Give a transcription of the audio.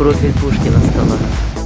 профиль пушки на.